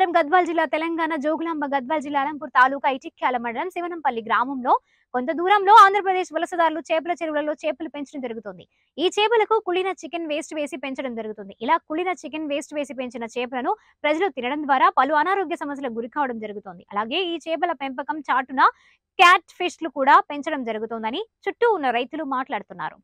సోమవారం గద్వాల్ జిల్లా తెలంగాణ జోగులాంబ గద్వాల్ జిల్లా అలంపూర్ తాలూకా ఇటిక్యాల మండలం శివనంపల్లి గ్రామంలో కొంత దూరంలో ఆంధ్రప్రదేశ్ వలసదారులు చేపల చెరువులలో చేపలు పెంచడం జరుగుతుంది. ఈ చేపలకు కుళ్ళిన చికెన్ వేస్ట్ వేసి పెంచడం జరుగుతుంది. ఇలా కుళ్ళిన చికెన్ వేస్ట్ వేసి పెంచిన చేపలను ప్రజలు తినడం ద్వారా పలు అనారోగ్య సమస్యలకు గురి కావడం జరుగుతుంది. అలాగే ఈ చేపల పెంపకం చాటున క్యాట్ ఫిష్లు కూడా పెంచడం జరుగుతోందని చుట్టూ ఉన్న రైతులు మాట్లాడుతున్నారు.